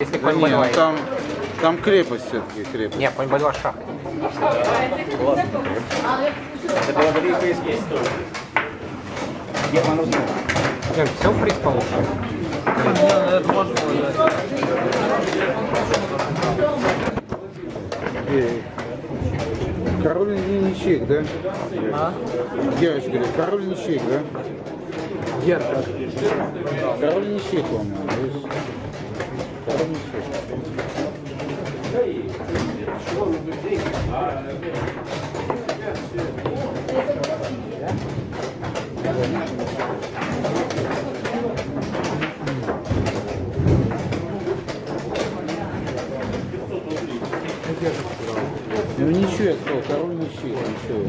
Если Да конь не, ну там, там крепость все-таки, крепость. Не, конь Бальва шах. Это была. Нет, все в принципе лучше. Э, Король не ничек, да? А? Герыч говорит, король ничек, да? Гер, Король ничек, по-моему. Ну ничего, я сказал, король ничего, ничего.